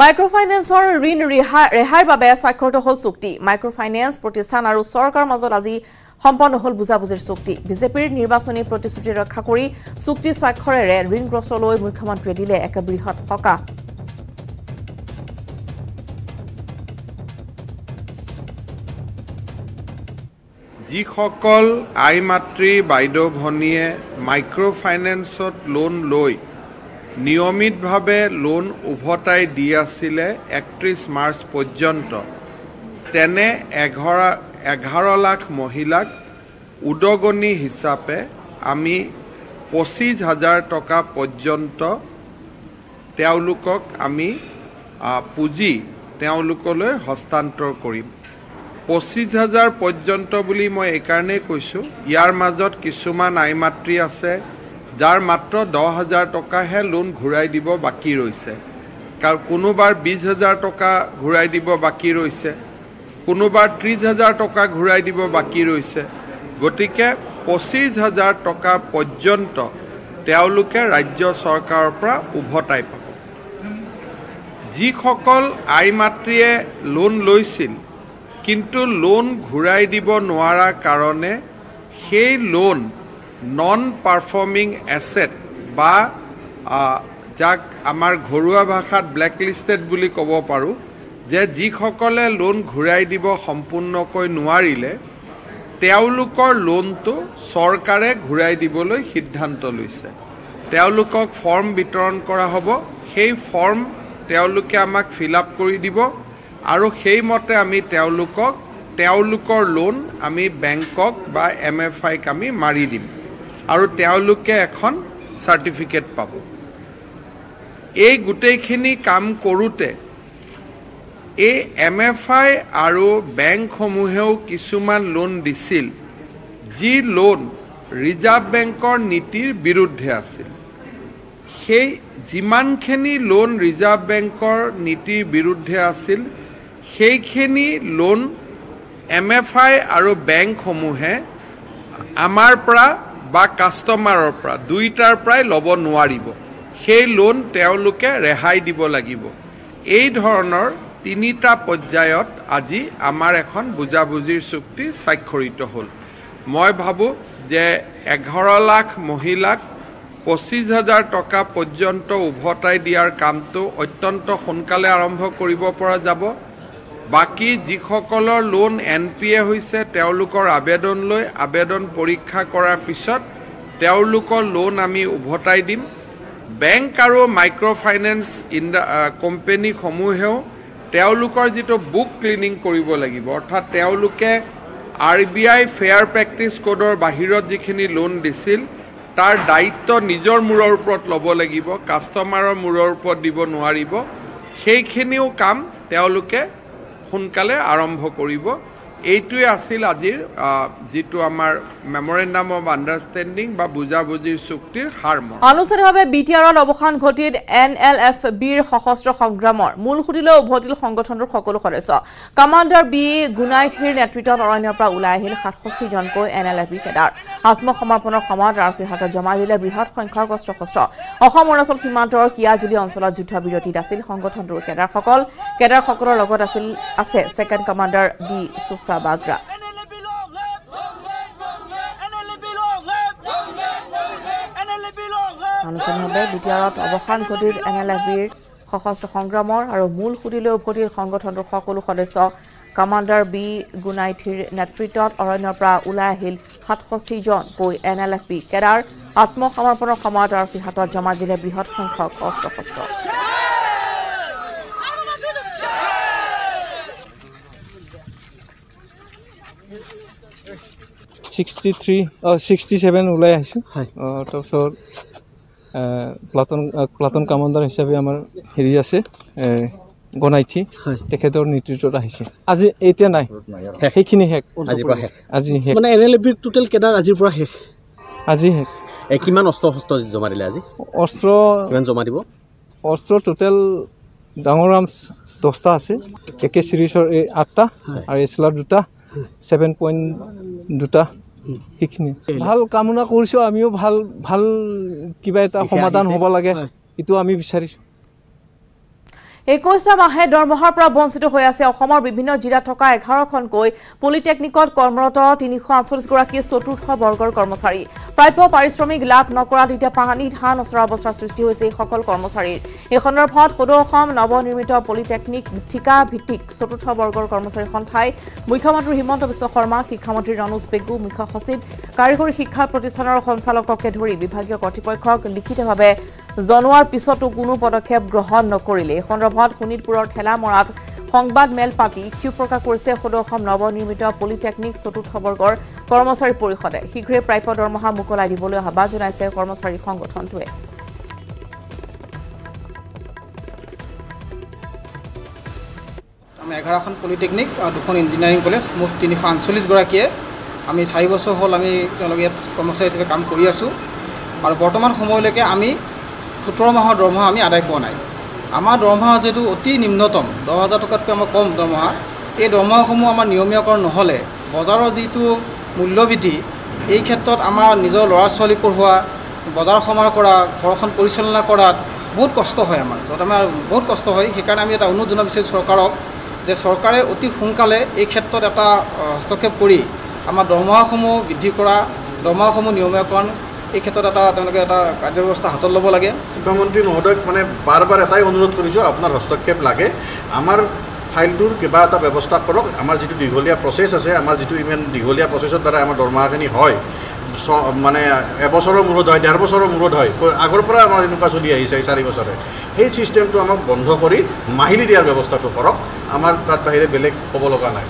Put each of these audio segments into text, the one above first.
Micro ফাইনেন্সৰ ঋণ ৰেহাই ৰেহাইৰ বাবে স্বাক্ষৰিত হ'ল চুক্তি। মাইক্ৰ ফাইনেন্স প্ৰতিষ্ঠান আৰু চৰকাৰৰ মাজত আজি সম্পন্ন হ'ল বুজাবুজিৰ চুক্তি। বিজেপিৰ নিৰ্বাচনী প্ৰতিশ্ৰুতি ৰক্ষা কৰি চুক্তি স্বাক্ষৰেৰে ঋণগ্ৰস্তলৈ মুখ্যমন্ত্ৰীয়ে দিলে এক বৃহৎ সকাহ। যিসকল আই মাতৃ বাইদেউ ভনীয়ে মাইক্ৰ' ফাইনেন্সত লোন লৈ নিয়মিতভাৱে লোন উভতাই দি আছিলে একত্ৰিছ মাৰ্চ পৰ্যন্ত। তেনে এঘাৰ এঘাৰ লাখ মহিলাক উদগনি হিচাপে আমি পঁচিছ হাজাৰ টকা পৰ্যন্ত তেওঁলোকক আমি পুঁজি তেওঁলোকলৈ হস্তান্তৰ কৰিম। পঁচিছ হাজাৰ পৰ্যন্ত বুলি মই এইকাৰণেই কৈছোঁ। ইয়াৰ মাজত কিছুমান আই মাতৃ আছে। যাৰ মাত্ৰ দহ হাজাৰ টকাহে লোন ঘূৰাই দিব বাকী ৰৈছে। কাৰণ কোনোবাৰ বিছ হাজাৰ টকা ঘূৰাই দিব বাকী ৰৈছে। কোনোবাৰ ত্ৰিছ হাজাৰ টকা ঘূৰাই দিব বাকী ৰৈছে। গতিকে পঁচিছ হাজাৰ টকা পৰ্যন্ত তেওঁলোকে ৰাজ্য চৰকাৰৰ পৰা উভতাই পাব। যিসকল আই মাতৃয়ে লোন লৈছিল কিন্তু লোন ঘূৰাই দিব নোৱাৰাৰ কাৰণে সেই লোন নন পাৰফৰ্মিং এছেট বা যাক আমাৰ ঘৰুৱা ভাষাত ব্লেকলিষ্টেড বুলি ক'ব পাৰোঁ যে যিসকলে লোন ঘূৰাই দিব সম্পূৰ্ণকৈ নোৱাৰিলে তেওঁলোকৰ লোনটো চৰকাৰে ঘূৰাই দিবলৈ সিদ্ধান্ত লৈছে। তেওঁলোকক ফৰ্ম বিতৰণ কৰা হ'ব। সেই ফৰ্ম তেওঁলোকে আমাক ফিল আপ কৰি দিব আৰু সেইমতে আমি তেওঁলোকক তেওঁলোকৰ লোন আমি বেংকক বা এম এফ আইক আমি মাৰি দিম। আৰু তেওঁলোকে এখন চাৰ্টিফিকেট পাব। এই গোটেইখিনি কাম কৰোঁতে এই এম এফ আই আৰু বেংকসমূহেও কিছুমান লোন দিছিল যি লোন ৰিজাৰ্ভ বেংকৰ নীতিৰ বিৰুদ্ধে আছিল। সেই যিমানখিনি লোন ৰিজাৰ্ভ বেংকৰ নীতিৰ বিৰুদ্ধে আছিল সেইখিনি লোন এম এফ আই আৰু বেংকসমূহে আমাৰ পৰা বা কাষ্টমাৰৰ পৰা দুয়োটাৰ পৰাই ল'ব নোৱাৰিব। সেই লোন তেওঁলোকে ৰেহাই দিব লাগিব। এই ধৰণৰ তিনিটা পৰ্যায়ত আজি আমাৰ এখন বুজাবুজিৰ চুক্তি স্বাক্ষৰিত হ'ল। মই ভাবোঁ যে এঘাৰ লাখ মহিলাক পঁচিছ হাজাৰ টকা পৰ্যন্ত উভতাই দিয়াৰ কামটো অত্যন্ত সোনকালে আৰম্ভ কৰিব পৰা যাব। বাকী যিসকলৰ লোন এন পি এ হৈছে তেওঁলোকৰ আবেদন লৈ আবেদন পৰীক্ষা কৰাৰ পিছত তেওঁলোকৰ লোন আমি উভতাই দিম। বেংক আৰু মাইক্ৰ' ফাইনেন্স ইণ্ডা কোম্পেনীসমূহেও তেওঁলোকৰ যিটো বুক ক্লিনিং কৰিব লাগিব অৰ্থাৎ তেওঁলোকে R B I fair practice কোডৰ বাহিৰত যিখিনি লোন দিছিল তাৰ দায়িত্ব নিজৰ মূৰৰ ওপৰত ল'ব লাগিব কাষ্টমাৰৰ মূৰৰ ওপৰত দিব নোৱাৰিব। সেইখিনিও কাম তেওঁলোকে সোনকালে আৰম্ভ কৰিব এইটোৱে আছিল আজিৰ যিটো আমাৰ মেমৰেণ্ডাম অৱ আণ্ডাৰষ্টেণ্ডিং বা বুজাবুজিৰ চুক্তিৰ সাৰমৰ্ম আনুষ্ঠানিকভাৱে বি টি আৰত অৱসান ঘটিল এন এল এফ বিৰ সশস্ত্ৰ সংগ্ৰামৰ মূল সুতিলৈ উভতিল সংগঠনটোৰ সকলো সদস্য। কামাণ্ডাৰ বি গুনাইথিৰ নেতৃত্বত অৰণ্যৰ পৰা ওলাই আহিল সাতষষ্ঠিজনকৈ N L F B cadre আত্মসমৰ্পণৰ সময়ত আৰক্ষীৰ হাতত জমা দিলে বৃহৎ সংখ্যক অস্ত্ৰ শস্ত্ৰ অসম অৰুণাচল সীমান্তৰ কিয়াজুলি অঞ্চলত যুদ্ধবিৰতিত আছিল সংগঠনটোৰ কেডাৰসকল। কেডাৰসকলৰ লগত আছিল আছে second commander D Sufra live! আনুষ্ঠানিকভাৱে দ্বিতীয়ত অৱসান ঘটিল এন এল এফ বিৰ সশস্ত্ৰ সংগ্ৰামৰ আৰু মূল সুতিলৈ উভতিল সংগঠনটোৰ সকলো সদস্য। Commander B. গুনাইথিৰ নেতৃত্বত অৰণ্যৰ পৰা ওলাই আহিল সাতষষ্ঠিজনকৈ N L F B cadre আত্মসমৰ্পণৰ সময়ত আৰক্ষীৰ হাতত জমা দিলে বৃহৎ সংখ্যক অস্ত্ৰ শস্ত্ৰ ছিক্সটি থ্ৰী অঁ ছিক্সটি ছেভেন ওলাই আহিছোঁ। অঁ তাৰপিছত প্লাটন প্লাটন কামাণ্ডাৰ হিচাপে আমাৰ হেৰি আছে গণাইথি তেখেতৰ নেতৃত্বত আহিছে। আজি এতিয়া নাই। সেইখিনি শেষ। আজি শেষ। মানে N L F total cadre আজিৰ পৰা শেষ? আজি শেষ। কিমান অস্ত্ৰ শস্ত্ৰ জমা দিলে আজি? অস্ত্ৰ কিমান জমা দিব? অস্ত্ৰ টোটেল ডাঙৰ আৰ্মছ দহটা আছে। একে চিৰিজৰ এই আঠটা আৰু এচলাৰ দুটা। ছেভেন পইণ্ট দুটা। সেইখিনি। ভাল কামনা কৰিছোঁ আমিও ভাল ভাল কিবা এটা সমাধান হ'ব লাগে এইটো আমি বিচাৰিছোঁ। একৈশটা মাহে দৰমহাৰ পৰা বঞ্চিত হৈ আছে অসমৰ বিভিন্ন জিলাত থকা এঘাৰখনকৈ পলিটেকনিকত কৰ্মৰত তিনিশ আঠচল্লিছগৰাকী চতুৰ্থ বৰ্গৰ কৰ্মচাৰী। প্ৰাপ্য পাৰিশ্ৰমিক লাভ নকৰাত এতিয়া পানী ধান ওচৰা অৱস্থাৰ সৃষ্টি হৈছে এইসকল কৰ্মচাৰীৰ। এই সন্দৰ্ভত সদৌ অসম নৱনিৰ্মিত পলিটেকনিক ঠিকা ভিত্তিক চতুৰ্থ বৰ্গৰ কৰ্মচাৰী সন্থাই মুখ্যমন্ত্ৰী হিমন্ত বিশ্ব শৰ্মা শিক্ষামন্ত্ৰী ৰণোজ পেগু মুখ্য সচিব কাৰিকৰী শিক্ষা প্ৰতিষ্ঠানৰ সঞ্চালককে ধৰি বিভাগীয় কৰ্তৃপক্ষক লিখিতভাৱে জনোৱাৰ পিছতো কোনো পদক্ষেপ গ্ৰহণ নকৰিলে। এই সন্দৰ্ভত শোণিতপুৰৰ ঠেলামৰাত সংবাদ মেল পাতি ক্ষোভ প্ৰকাশ কৰিছে সদৌ অসম নৱনিৰ্মিত পলিটেকনিক চতুৰ্থ বৰ্গৰ কৰ্মচাৰী পৰিষদে। শীঘ্ৰে প্ৰাপ্য দৰমহা মোকলাই দিবলৈ আহ্বান জনাইছে কৰ্মচাৰী সংগঠনটোৱে। আমি এঘাৰখন পলিটেকনিক দুখন ইঞ্জিনিয়াৰিং কলেজ মুঠ তিনিশ আঠচল্লিছগৰাকীয়ে আমি চাৰি বছৰ হ'ল আমি তেওঁলোকে ইয়াত কৰ্মচাৰী হিচাপে কাম কৰি আছোঁ। আৰু বৰ্তমান সময়লৈকে আমি সোতৰ মাহৰ দৰমহা আমি আদায় পোৱা নাই। আমাৰ দৰমহা যিহেতু অতি নিম্নতম দহ হাজাৰ টকাতকৈ আমাৰ কম দৰমহা। এই দৰমহাসমূহ আমাৰ নিয়মীয়াকৰণ নহ'লে বজাৰৰ যিটো মূল্যবৃদ্ধি এই ক্ষেত্ৰত আমাৰ নিজৰ ল'ৰা ছোৱালী পঢ়োৱা বজাৰ সমাৰ কৰা ঘৰখন পৰিচালনা কৰাত বহুত কষ্ট হয় আমাৰ। য'ত আমাৰ বহুত কষ্ট হয় সেইকাৰণে আমি এটা অনুৰোধ জনাব বিচাৰিছোঁ চৰকাৰক যে চৰকাৰে অতি সোনকালে এই ক্ষেত্ৰত এটা হস্তক্ষেপ কৰি আমাৰ দৰমহাসমূহ বৃদ্ধি কৰা দৰমহাসমূহ নিয়মীয়াকৰণ এই ক্ষেত্ৰত এটা তেওঁলোকে এটা কাৰ্যব্যৱস্থা হাতত ল'ব লাগে। মুখ্যমন্ত্ৰী মহোদয়ক মানে বাৰ বাৰ এটাই অনুৰোধ কৰিছোঁ আপোনাৰ হস্তক্ষেপ লাগে। আমাৰ ফাইলটোৰ কিবা এটা ব্যৱস্থা কৰক। আমাৰ যিটো দীঘলীয়া প্ৰচেছ আছে আমাৰ যিটো ইমান দীঘলীয়া প্ৰচেছৰ দ্বাৰা আমাৰ দৰমহাখিনি হয় ছ মানে এবছৰৰ মূৰত হয় ডেৰ বছৰৰ মূৰত হয় আগৰ পৰা আমাৰ এনেকুৱা চলি আহিছে চাৰি বছৰে। সেই ছিষ্টেমটো আমাক বন্ধ কৰি মাহিলী দিয়াৰ ব্যৱস্থাটো কৰক। আমাৰ তাত বাহিৰে বেলেগ ক'ব লগা নাই।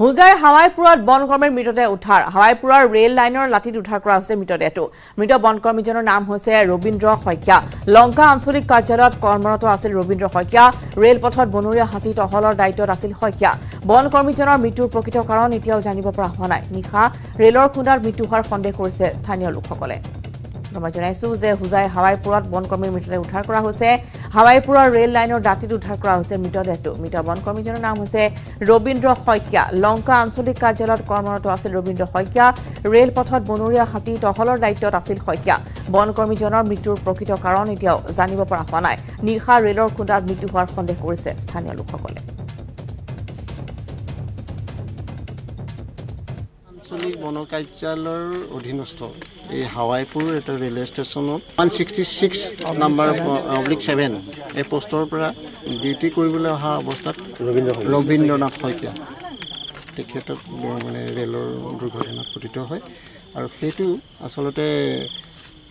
হোজাই হাৱাইপুৰত বনকৰ্মীৰ মৃতদেহ উদ্ধাৰ। হাৱাইপুৰৰ ৰেল লাইনৰ লাঠিত উদ্ধাৰ কৰা হৈছে মৃতদেহটো। মৃত বনকৰ্মীজনৰ নাম হৈছে ৰবীন্দ্ৰ শইকীয়া। লংকা আঞ্চলিক কাৰ্যালয়ত কৰ্মৰত আছিল ৰবীন্দ্ৰ শইকীয়া। ৰেলপথত বনৰীয়া হাতী টহলৰ দায়িত্বত আছিল শইকীয়া। বনকৰ্মীজনৰ মৃত্যুৰ প্ৰকৃত কাৰণ এতিয়াও জানিব পৰা হোৱা নাই। নিশা ৰেলৰ খুন্দাত মৃত্যু হোৱাৰ সন্দেহ কৰিছে স্থানীয় লোকসকলে। জনাইছো যে হোজাই হাৱাইপুৰত বনকৰ্মীৰ মৃতদেহ উদ্ধাৰ কৰা হৈছে। হাৱাইপুৰৰ ৰেল লাইনৰ দাঁতিত উদ্ধাৰ কৰা হৈছে মৃতদেহটো মৃত বনকৰ্মীজনৰ নাম হৈছে ৰবীন্দ্ৰ শইকীয়া। লংকা আঞ্চলিক কাৰ্যালয়ত কৰ্মৰত আছিল ৰবীন্দ্ৰ শইকীয়া। ৰেলপথত বনৰীয়া হাতী টহলৰ দায়িত্বত আছিল শইকীয়া। বনকৰ্মীজনৰ মৃত্যুৰ প্ৰকৃত কাৰণ এতিয়াও জানিব পৰা হোৱা নাই। নিশা ৰেলৰ খুন্দাত মৃত্যু হোৱাৰ সন্দেহ কৰিছে স্থানীয় লোকসকলে। আঞ্চলিক বন কাৰ্যালয়ৰ অধীনস্থ এই হাৱাইপুৰ এটা ৰেলৱে ষ্টেচনত one sixty six number oblique seven এই পোষ্টৰ পৰা ডিউটি কৰিবলৈ অহা অৱস্থাত ৰবীন্দ্ৰনাথ শইকীয়া। তেখেতক মানে ৰেলৰ দুৰ্ঘটনাত পতিত হয়। আৰু সেইটো আচলতে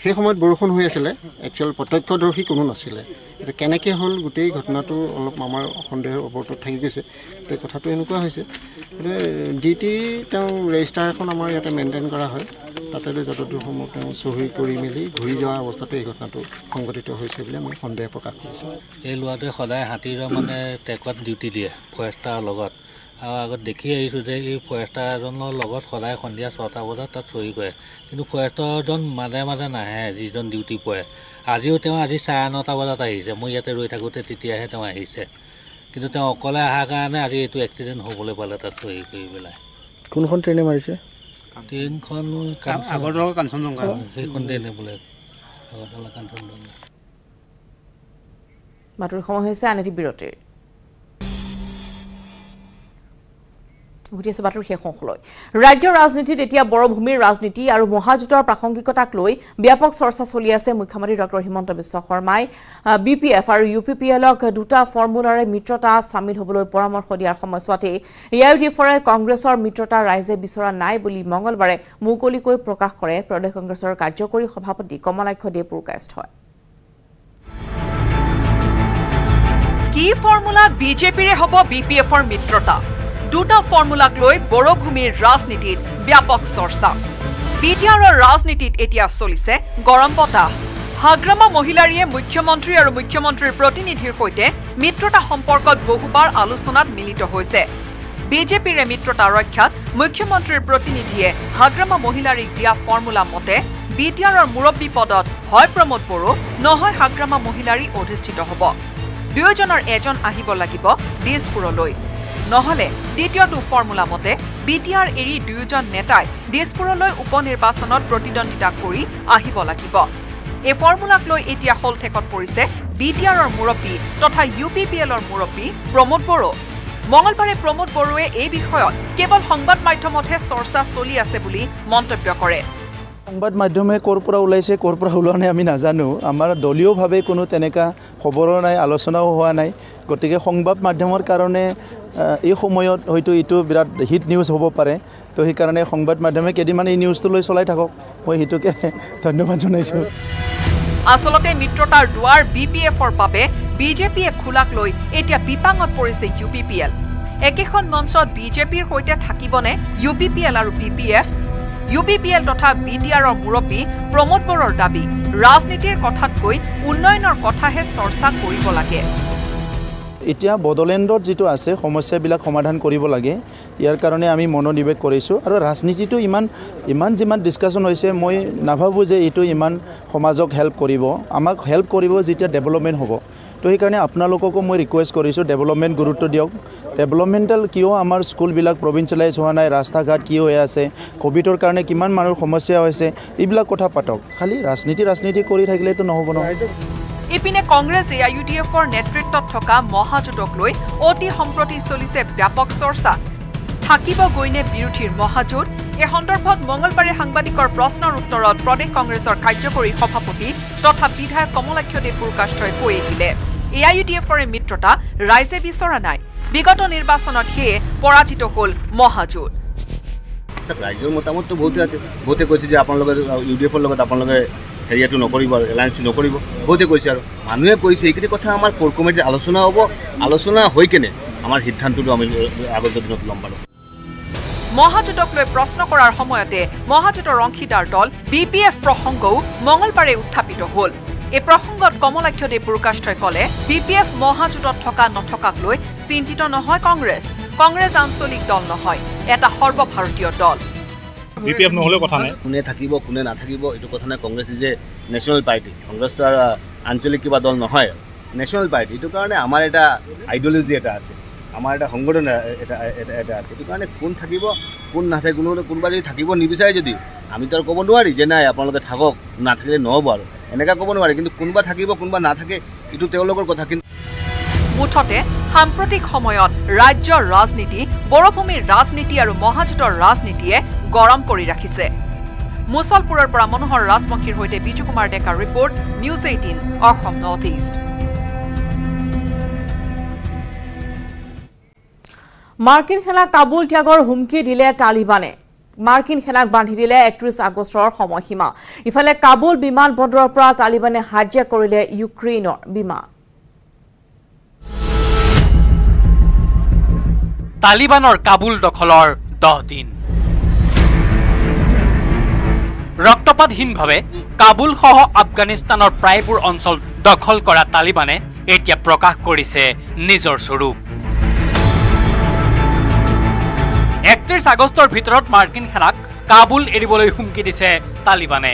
সেই সময়ত বৰষুণ হৈ আছিলে। একচুৱেল প্ৰত্যক্ষদৰ্শী কোনো নাছিলে। এতিয়া কেনেকৈ হ'ল গোটেই ঘটনাটো অলপ আমাৰ সন্দেহৰ অৱৰ্তত থাকি গৈছে। এতিয়া কথাটো এনেকুৱা হৈছে মানে ডিউটি তেওঁ ৰেজিষ্টাৰ এখন আমাৰ ইয়াতে মেইনটেইন কৰা হয়। তাতে যতদূৰ সময় তেওঁ চহী কৰি মেলি ঘূৰি যোৱা অৱস্থাতে এই ঘটনাটো সংঘটিত হৈছে বুলি আমি সন্দেহ প্ৰকাশ কৰিছোঁ। এই ল'ৰাটোৱে সদায় হাতীৰ মানে ট্ৰেকত ডিউটি দিয়ে ফৰেষ্টাৰৰ লগত। আৰু আগত দেখি আহিছোঁ যে এই ফৰেষ্টাৰ এজনৰ লগত সদায় সন্ধিয়া ছটা বজাত তাত চহী কৰে। কিন্তু ফৰেষ্টাৰজন মাজে মাজে নাহে যিজন ডিউটি পৰে। আজিও তেওঁ আজি চাৰে নটা বজাত আহিছে। মই ইয়াতে ৰৈ থাকোঁতে তেতিয়াহে তেওঁ আহিছে। কিন্তু তেওঁ অকলে অহাৰ কাৰণে আজি এইটো এক্সিডেণ্ট হ'বলৈ পালে তাত চহী কৰি পেলাই। কোনখন ট্ৰেইনে মাৰিছে? ট্ৰেইনখন আগৰতলা কাঞ্চনজংঘা। সেইখন ট্ৰেইনে বোলে। আগৰতলা কাঞ্চনজংঘা। বাতৰি সময় হৈছে আন এটি বিৰতিৰ। উভতি আছো বাতৰি শেষ অংশলৈ। ৰাজ্যৰ ৰাজনীতিত এতিয়া বৰভূমিৰ ৰাজনীতি আৰু মহাজোঁটৰ প্ৰাসংগিকতাক লৈ ব্যাপক চৰ্চা চলি আছে মুখ্যমন্ত্ৰী ডঃ হিমন্ত বিশ্ব শৰ্মাই। বি পি এফ আৰু ইউ পি পি এলক দুটা ফৰ্মুলাৰে মিত্ৰতা চামিল হ'বলৈ পৰামৰ্শ দিয়াৰ সময়ছোৱাতে এ আই ডি এফৰে কংগ্ৰেছৰ মিত্ৰতা ৰাইজে বিচৰা নাই বুলি মঙলবাৰে মুকলিকৈ প্ৰকাশ কৰে। প্ৰদেশ কংগ্ৰেছৰ কাৰ্যকৰী সভাপতি কমলাক্ষ দেৱ পুৰকায়স্থই কি ফৰ্মুলাত বিজেপিৰে হ'ব বি পি এফৰ মিত্ৰতা? দুটা ফৰ্মুলাক লৈ বড়োভূমিৰ ৰাজনীতিত ব্যাপক চৰ্চা। বি টি আৰৰ ৰাজনীতিত এতিয়া চলিছে গৰম বতাহ। হাগ্ৰামা মহিলাৰীয়ে মুখ্যমন্ত্ৰী আৰু মুখ্যমন্ত্ৰীৰ প্ৰতিনিধিৰ সৈতে মিত্ৰতা সম্পৰ্কত বহুবাৰ আলোচনাত মিলিত হৈছে। বিজেপিৰে মিত্ৰতা ৰক্ষাত মুখ্যমন্ত্ৰীৰ প্ৰতিনিধিয়ে হাগ্ৰামা মহিলাৰীক দিয়া ফৰ্মুলা মতে বি টি আৰৰ মুৰব্বী পদত হয় প্ৰমোদ বড়ো নহয় হাগ্ৰামা মহিলাৰী অধিষ্ঠিত হ'ব। দুয়োজনৰ এজন আহিব লাগিব দিছপুৰলৈ। নহলে দ্বিতীয়টো ফৰ্মুলা মতে বি টি আৰ এৰি দুয়োজন নেতাই দিছপুৰলৈ উপ নিৰ্বাচনত প্ৰতিদ্বন্দ্বিতা কৰি আহিব লাগিব। এই ফৰ্মুলাক লৈ এতিয়া হলঠেকত পৰিছে বি টি আৰৰ মুৰব্বী তথা ইউ পি পি এলৰ মুৰব্বী প্ৰমোদ বড়ো। মঙলবাৰে প্ৰমোদ বড়োৱে এই বিষয়ত কেৱল সংবাদ মাধ্যমতহে চৰ্চা চলি আছে বুলি মন্তব্য কৰে। সংবাদ মাধ্যমে ক'ৰ পৰা ওলাইছে ক'ৰ পৰা ওলোৱা নাই আমি নাজানো। আমাৰ দলীয়ভাৱে কোনো তেনেকুৱা খবৰো নাই আলোচনাও হোৱা নাই। গতিকে সংবাদ মাধ্যমৰ কাৰণে এই সময়ত হয়তো এইটো বিৰাট হিট নিউজ হ'ব পাৰে। তো সেইকাৰণে সংবাদ মাধ্যমে কেইদিনমান এই নিউজটো লৈ চলাই থাকক। মই সেইটোকে ধন্যবাদ জনাইছোঁ। আচলতে মিত্ৰতাৰ দুৱাৰ বি পি এফৰ বাবে বিজেপিয়ে খোলাক লৈ এতিয়া বিপাঙত পৰিছে ইউ পি পি এল একেখন মঞ্চত বিজেপিৰ সৈতে থাকিবনে ইউ পি পি এল আৰু B P F U P P L তথা বি টি আৰৰ মুৰব্বী প্ৰমোদ বড়োৰ দাবী ৰাজনীতিৰ কথাতকৈ উন্নয়নৰ কথাহে চৰ্চা কৰিব লাগে। এতিয়া বড়োলেণ্ডত যিটো আছে সমস্যাবিলাক সমাধান কৰিব লাগে। ইয়াৰ কাৰণে আমি মনোনিৱেশ কৰিছোঁ আৰু ৰাজনীতিটো ইমান ইমান যিমান ডিছকাশ্যন হৈছে মই নাভাবোঁ যে এইটো ইমান সমাজক হেল্প কৰিব। আমাক হেল্প কৰিব যেতিয়া ডেভেলপমেণ্ট হ'ব। তো সেইকাৰণে আপোনালোককো মই ৰিকুৱেষ্ট কৰিছোঁ ডেভেলপমেণ্ট গুৰুত্ব দিয়ক। ডেভেলপমেণ্টেল কিয় আমাৰ স্কুলবিলাক প্ৰভিঞ্চিয়েলাইজ হোৱা নাই ৰাস্তা ঘাট কি হৈ আছে ক'ভিডৰ কাৰণে কিমান মানুহৰ সমস্যা হৈছে এইবিলাক কথা পাতক। খালি ৰাজনীতি ৰাজনীতি কৰি থাকিলেতো নহ'ব নহয় ইপিনে Congress A I U D এফৰ নেতৃত্বত থকা মহাজোঁটক লৈ অতি সম্প্ৰতি চলিছে ব্যাপক চৰ্চা। থাকিব গৈনে বিৰোধীৰ মহাজোঁট? এই সন্দৰ্ভত মঙলবাৰে সাংবাদিকৰ প্ৰশ্নৰ উত্তৰত প্ৰদেশ কংগ্ৰেছৰ কাৰ্যকৰী সভাপতি তথা বিধায়ক কমলাক্ষ দেৱ পুৰকাষ্ঠই কৈ দিলে এ আই ইউ ডি এফৰ মিত্ৰতা ৰাইজে বিচৰা নাই। বিগত নিৰ্বাচনত সেয়ে পৰাজিত হ'ল মহাজোঁট। ৰাইজৰ মতামতটো বহুতে আছে। বহুতে কৈছে যে আপোনালোকে ইউ ডি এফৰ লগত আপোনালোকে হেৰিয়াটো নকৰিব আৰু এলায়েন্সটো নকৰিব বহুতে কৈছে আৰু মানুহে কৈছে এইখিনি কথা আমাৰ কোৰ কমিটিত আলোচনা হ'ব। আলোচনা হৈ কেনে আমাৰ সিদ্ধান্তটো আমি আগত দিনত ল'ম বাৰু মহাজোঁটক লৈ প্ৰশ্ন কৰাৰ সময়তে মহাজোঁটৰ অংশীদাৰ দল বি পি এফ প্ৰসংগও মঙলবাৰে উত্থাপিত হ'ল। এই প্ৰসংগত কমলাক্ষ দেৱ পুৰকাষ্ঠই ক'লে বি পি এফ মহাজোঁটত থকা নথকাক লৈ চিন্তিত নহয় কংগ্ৰেছ। কংগ্ৰেছ আঞ্চলিক দল নহয় এটা সৰ্বভাৰতীয় দল। বি পি এফ নহ'লেও কথা নাই। কোনে থাকিব কোনে নাথাকিব এইটো কথা নাই। Congress is a national party কংগ্ৰেছটো আৰু আঞ্চলিক কিবা দল নহয়। নেশ্যনেল পাৰ্টি এইটো কাৰণে আমাৰ এটা আইডিঅলজি এটা আছে। আমাৰ এটা সংগঠন এটা এটা আছে। সেইটো কাৰণে কোন থাকিব কোন নাথাকে কোনো কোনোবা যদি থাকিব নিবিচাৰে যদি আমিতো আৰু ক'ব নোৱাৰি যে নাই আপোনালোকে থাকক নাথাকিলে নহ'ব আৰু। এনেকৈ ক'ব নোৱাৰি কিন্তু কোনোবা থাকিব কোনোবা নাথাকে এইটো তেওঁলোকৰ কথা। কিন্তু মুঠতে সাম্প্ৰতিক সময়ত ৰাজ্যৰ ৰাজনীতি বড়োভূমিৰ ৰাজনীতি আৰু মহাজোঁটৰ ৰাজনীতিয়ে গৰম কৰি ৰাখিছে। মুছলপুৰৰ পৰা মনোহৰ ৰাজবংশীৰ সৈতে বিজু কুমাৰ ডেকাৰ report news eighteen Assam north east. মাৰ্কিন সেনাক কাবুল ত্যাগৰ হুমকি দিলে তালিবানে। মাৰ্কিন সেনাক বান্ধি দিলে একত্ৰিছ আগষ্টৰ সময়সীমা। ইফালে কাবুল বিমান বন্দৰৰ পৰা তালিবানে হাজিয়া কৰিলে ইউক্ৰেইনৰ বিমান। তালিবানৰ কাবুল দখলৰ দহ দিন। ৰক্তপাতহীনভাৱে কাবুলসহ আফগানিস্তানৰ প্ৰায়বোৰ অঞ্চল দখল কৰা তালিবানে এতিয়া প্ৰকাশ কৰিছে নিজৰ স্বৰূপ। একত্ৰিছ আগষ্টৰ ভিতৰত মাৰ্কিন সেনাক কাবুল এৰিবলৈ হুমকি দিছে তালিবানে।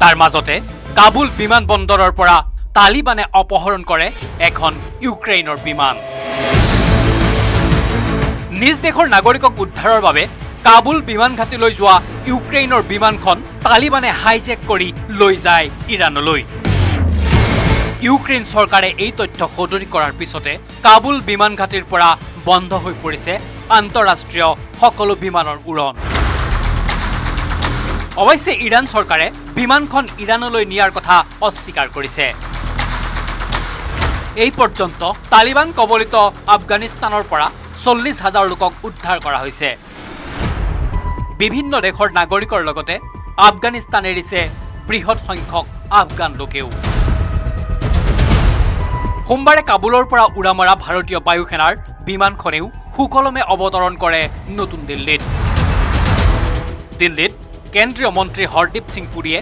তাৰ মাজতে কাবুল বিমান বন্দৰৰ পৰা তালিবানে অপহৰণ কৰে এখন ইউক্ৰেইনৰ বিমান। নিজ দেশৰ নাগৰিকক উদ্ধাৰৰ বাবে কাবুল বিমান ঘাটিলৈ যোৱা ইউক্ৰেইনৰ বিমানখন তালিবানে হাইজেক কৰি লৈ যায় ইৰাণলৈ ইউক্ৰেইন চৰকাৰে এই তথ্য সদৰি কৰাৰ পিছতে কাবুল বিমান ঘাটিৰ পৰা বন্ধ হৈ পৰিছে আন্তঃৰাষ্ট্ৰীয় সকলো বিমানৰ উৰণ। অৱশ্যে ইৰাণ চৰকাৰে বিমানখন ইৰাণলৈ নিয়াৰ কথা অস্বীকাৰ কৰিছে। এই পৰ্যন্ত তালিবান কবলিত আফগানিস্তানৰ পৰা চল্লিছ হাজাৰ লোকক উদ্ধাৰ কৰা হৈছে। বিভিন্ন দেশৰ নাগৰিকৰ লগতে আফগানিস্তান এৰিছে বৃহৎ সংখ্যক আফগান লোকেও। সোমবাৰে কাবুলৰ পৰা উৰা মৰা ভাৰতীয় বায়ু সেনাৰ বিমানখনেও সুকলমে অৱতৰণ কৰে নতুন দিল্লীত। দিল্লীত কেন্দ্ৰীয় মন্ত্ৰী হৰদীপ সিং পুৰীয়ে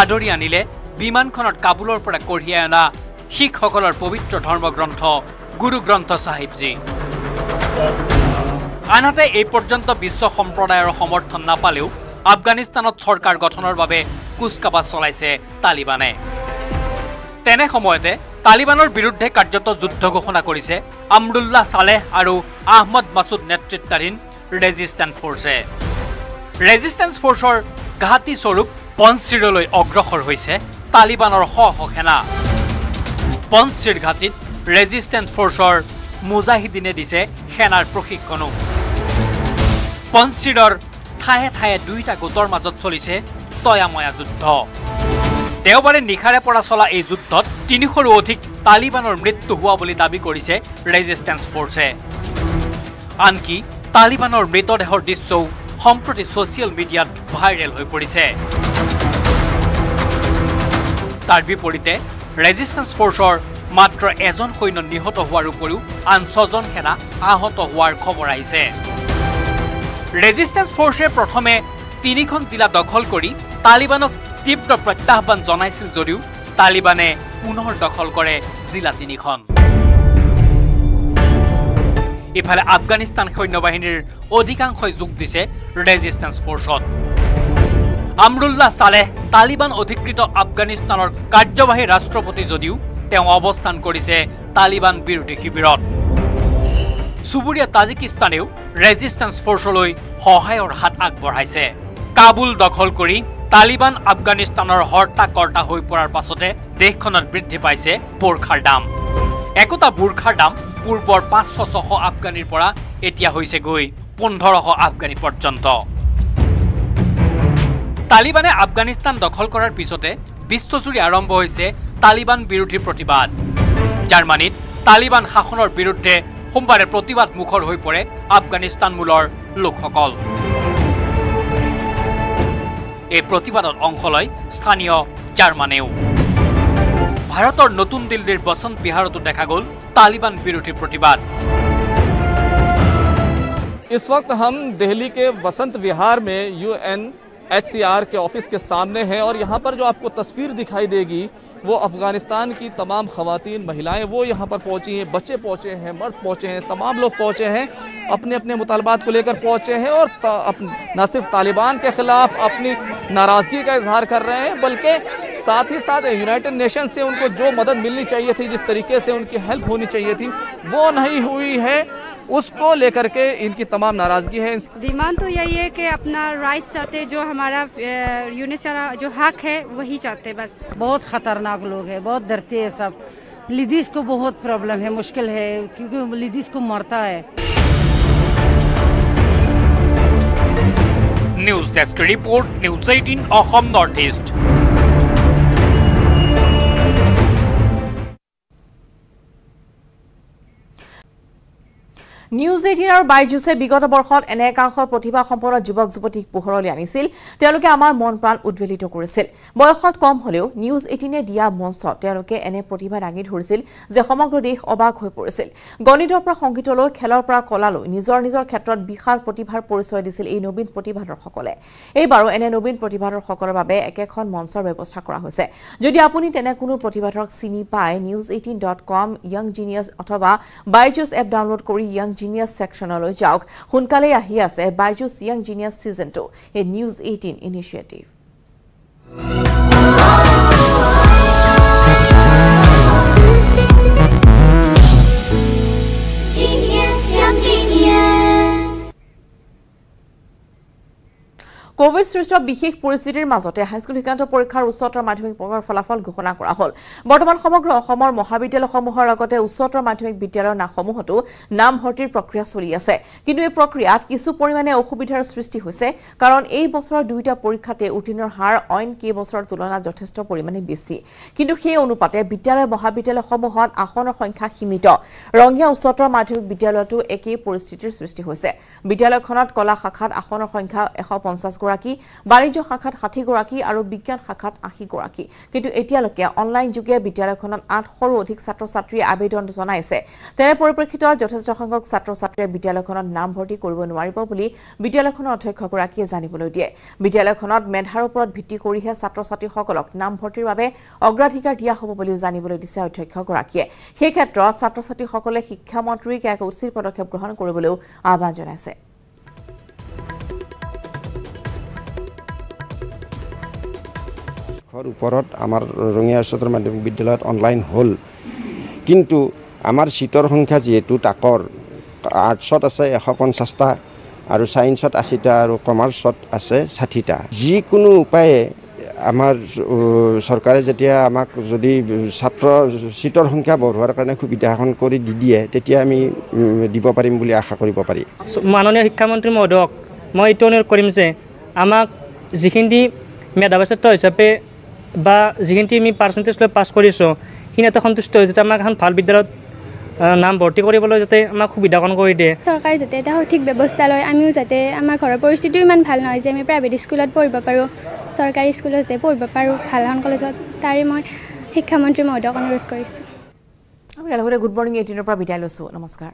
আদৰি আনিলে বিমানখনত কাবুলৰ পৰা কঢ়িয়াই অনা শিখসকলৰ পবিত্ৰ ধৰ্মগ্ৰন্থ গুৰু গ্ৰন্থ চাহিবজী। আনহাতে এই পৰ্যন্ত বিশ্ব সম্প্ৰদায়ৰ সমৰ্থন নাপালেও আফগানিস্তানত চৰকাৰ গঠনৰ বাবে কুচকাবাজ চলাইছে তালিবানে। তেনে সময়তে তালিবানৰ বিৰুদ্ধে কাৰ্যত যুদ্ধ ঘোষণা কৰিছে আমদুল্লাহ চালেহ আৰু আহমদ মাছুদ নেতৃত্বাধীন ৰেজিষ্টেন্স ফৰ্চে। ৰেজিষ্টেন্স ফৰ্চৰ ঘাটি স্বৰূপ পঞ্চিৰলৈ অগ্ৰসৰ হৈছে তালিবানৰ শ সেনা পঞ্চিৰ ঘাটিত ৰেজিষ্টেন্স ফৰ্চৰ মুজাহিদিনে দিছে সেনাৰ প্ৰশিক্ষণো। পঞ্চিৰৰ ঠায়ে ঠায়ে দুয়োটা গোটৰ মাজত চলিছে তয়াময়া যুদ্ধ। দেওবাৰে নিশাৰে পৰা চলা এই যুদ্ধত তিনিশৰো অধিক তালিবানৰ মৃত্যু হোৱা বুলি দাবী কৰিছে ৰেজিষ্টেন্স ফৰ্চে। আনকি তালিবানৰ মৃতদেহৰ দৃশ্যও সম্প্ৰতি ছ'চিয়েল মিডিয়াত ভাইৰেল হৈ পৰিছে। তাৰ বিপৰীতে ৰেজিষ্টেন্স ফৰ্চৰ মাত্ৰ এজন সৈন্য নিহত হোৱাৰ উপৰিও আন ছজন সেনা আহত হোৱাৰ খবৰ আহিছে। ৰেজিষ্টেন্স ফৰ্চে প্ৰথমে তিনিখন জিলা দখল কৰি তালিবানক তীব্ৰ প্ৰত্যাহ্বান জনাইছিল যদিও তালিবানে পুনৰ দখল কৰে জিলা তিনিখন। ইফালে আফগানিস্তান সৈন্যবাহিনীৰ অধিকাংশই যোগ দিছে ৰেজিষ্টেন্স ফৰ্চত আমৰুল্লাহ চালেহ তালিবান অধিকৃত আফগানিস্তানৰ কাৰ্যবাহী ৰাষ্ট্ৰপতি যদিও তেওঁ অৱস্থান কৰিছে তালিবান বিৰোধী শিবিৰত। চুবুৰীয়া তাজিকিস্তানেও ৰেজিষ্টেন্স ফৰ্চলৈ সহায়ৰ হাত আগবঢ়াইছে। কাবুল দখল কৰি তালিবান আফগানিস্তানৰ হৰ্তা কৰ্তা হৈ পৰাৰ পাছতে দেশখনত বৃদ্ধি পাইছে বোৰ্খাৰ দাম। একোটা বোৰ্খাৰ দাম পূৰ্বৰ পাঁচশ ছশ আফগানীৰ পৰা এতিয়া হৈছেগৈ পোন্ধৰশ আফগানী পৰ্যন্ত। তালিবানে আফগানিস্তান দখল কৰাৰ পিছতে বিশ্বজুৰি আৰম্ভ হৈছে তালিবান বিৰোধী প্ৰতিবাদ জাৰ্মানীত তালিবান শাসনৰ বিৰুদ্ধে সোমবাৰে প্ৰতিবাদ মুখৰ হৈ পৰে আফগানিস্তান মূলৰ লোকসকল এই প্ৰতিবাদত অংশ লয় স্থানীয় জাৰ্মানেও ভাৰতৰ নতুন দিল্লীৰ বসন্ত বিহাৰতো দেখা গ'ল তালিবান বিৰোধী প্ৰতিবাদ इस वक्त हम दिल्ली के बसंत विहार में U N H C R के ऑफिस के सामने हैं और यहाँ पर जो आपको तस्वीर दिखाई देगी वो अफ़गानिस्तान की तमाम खवतान महिलाएँ, वो यहाँ पर पहुँची हैं, बच्चे पहुँचे हैं, मर्द पहुँचे हैं, तमाम लोग पहुँचे हैं अपने अपने मुतालबात को लेकर पहुँचे हैं और न सिर्फ़ तालिबान के खिलाफ अपनी नाराज़गी का इजहार कर रहे हैं, बल्कि साथ ही साथ यूनाइटेड नेशन से उनको जो मदद मिलनी चाहिए थी, जिस तरीके से उनकी हेल्प होनी चाहिए थी, वो नहीं हुई है। उसको लेकर के इनकी तमाम नाराज़गी है। डिमांड तो यही है कि अपना राइट चाहते जो हमारा यूनिसा जो हक है वही चाहते बस। बहुत खतरनाक लोग है बहुत डरते है सब। लिदीस को बहुत प्रॉब्लम है मुश्किल है क्योंकि लिदीस को मरता है। News desk report news eighteen north east news eighteen আৰু বাইজুছে বিগত বৰ্ষত এনে একাংশ প্ৰতিভা সম্পন্ন যুৱক যুৱতীক পোহৰলৈ আনিছিল। তেওঁলোকে আমাৰ মন প্ৰাণ উদ্বেলিত কৰিছিল। বয়সত কম হলেও নিউজ এইটিনে দিয়া মঞ্চত তেওঁলোকে এনে প্ৰতিভা দাঙি ধৰিছিল যে সমগ্ৰ দেশ অবাক হৈ পৰিছিল। গণিতৰ পৰা সংগীতলৈ খেলৰ পৰা কলালৈ নিজৰ নিজৰ ক্ষেত্ৰত বিশাল প্ৰতিভাৰ পৰিচয় দিছিল এই নবীন প্ৰতিভাধৰসকলে। এইবাৰো এনে নবীন প্ৰতিভাধৰসকলৰ বাবে একেখন মঞ্চৰ ব্যৱস্থা কৰা হৈছে। যদি আপুনি তেনে কোনো প্ৰতিভাধৰক চিনি পায় news eighteen dot com young genius অথবা বাইজুছ এপ ডাউনলোড কৰি য়ং জিনিয়াছ ছেকশ্যনলৈ যাওক। সোনকালেই আহি আছে Byju's young genius season two এই নিউজ এইটিন ইনিচিয়েটিভ কোভিড সৃষ্ট বিশেষ পৰিস্থিতিৰ মাজতে হাইস্কুল শিক্ষান্ত পৰীক্ষাৰ উচ্চতৰ মাধ্যমিক পৰীক্ষাৰ ফলাফল ঘোষণা কৰা হ'ল। বৰ্তমান সমগ্ৰ অসমৰ মহাবিদ্যালয়সমূহৰ লগতে উচ্চতৰ মাধ্যমিক বিদ্যালয়ৰ নামসমূহতো নাম ভৰ্তিৰ প্ৰক্ৰিয়া চলি আছে। কিন্তু এই প্ৰক্ৰিয়াত কিছু পৰিমাণে অসুবিধাৰ সৃষ্টি হৈছে কাৰণ এই বছৰৰ দুয়োটা পৰীক্ষাতে উত্তীৰ্ণৰ হাৰ অইন কেইবছৰৰ তুলনাত যথেষ্ট পৰিমাণে বেছি। কিন্তু সেই অনুপাতে বিদ্যালয় মহাবিদ্যালয়সমূহত আসনৰ সংখ্যা সীমিত। ৰঙিয়া উচ্চতৰ মাধ্যমিক বিদ্যালয়তো একেই পৰিস্থিতিৰ সৃষ্টি হৈছে। বিদ্যালয়খনত কলা শাখাত আসনৰ সংখ্যা এশ পঞ্চাছ গৰাকী বাণিজ্য শাখাত ষাঠি গৰাকী আৰু বিজ্ঞান শাখাত আশী গৰাকী কিন্তু এতিয়ালৈকে অনলাইন যোগে বিদ্যালয়খনত আঠশৰো অধিক ছাত্ৰ ছাত্ৰীয়ে আবেদন জনাইছে। তেনে পৰিপ্ৰেক্ষিতত যথেষ্ট সংখ্যক ছাত্ৰ ছাত্ৰীয়ে বিদ্যালয়খনত নাম ভৰ্তি কৰিব নোৱাৰিব বুলি বিদ্যালয়খনৰ অধ্যক্ষগৰাকীয়ে জানিবলৈ দিয়ে। বিদ্যালয়খনত মেধাৰ ওপৰত ভিত্তি কৰিহে ছাত্ৰ ছাত্ৰীসকলক নাম ভৰ্তিৰ বাবে অগ্ৰাধিকাৰ দিয়া হ'ব বুলিও জানিবলৈ দিছে অধ্যক্ষগৰাকীয়ে। সেই ক্ষেত্ৰত ছাত্ৰ ছাত্ৰীসকলে শিক্ষামন্ত্ৰীক এক উচিত পদক্ষেপ গ্ৰহণ কৰিবলৈও আহ্বান জনাইছে। ঘৰ ওপৰত আমাৰ ৰঙিয়া উচ্চতৰ মাধ্যমিক বিদ্যালয়ত অনলাইন হ'ল। কিন্তু আমাৰ ছিটৰ সংখ্যা যিহেতু তাকৰ আৰ্টছত আছে এশ পঞ্চাছটা আৰু ছায়েন্সত আশীটা আৰু কমাৰ্চত আছে ষাঠিটা। যিকোনো উপায়ে আমাৰ চৰকাৰে যেতিয়া আমাক যদি ছাত্ৰ ছিটৰ সংখ্যা বঢ়োৱাৰ কাৰণে সুবিধা এখন কৰি দি দিয়ে তেতিয়া আমি দিব পাৰিম বুলি আশা কৰিব পাৰি। মাননীয় শিক্ষামন্ত্ৰী মহোদয়ক মই এইটো অনুৰোধ কৰিম যে আমাক যিখিনি মেধাৱী ছাত্ৰ হিচাপে বা যিখিনি আমি পাৰ্চেণ্টেজ লৈ পাছ কৰিছোঁ সেইখিনি এটা সন্তুষ্ট হৈ যাতে আমাক এখন ভাল বিদ্যালয়ত নাম ভৰ্তি কৰিবলৈ যাতে আমাক সুবিধাকণ কৰি দিয়ে। চৰকাৰে যাতে এটা সঠিক ব্যৱস্থা লয় আমিও যাতে আমাৰ ঘৰৰ পৰিস্থিতিও ইমান ভাল নহয় যে আমি প্ৰাইভেট স্কুলত পঢ়িব পাৰোঁ চৰকাৰী স্কুলত যাতে পঢ়িব পাৰোঁ ভাল এখন কলেজত। তাৰে মই শিক্ষামন্ত্ৰী মহোদয়ক অনুৰোধ কৰিছোঁ। আমি ইয়াৰ লগতে গুড মৰ্ণিং এইটিনৰ পৰা বিদায় লৈছোঁ। নমস্কাৰ।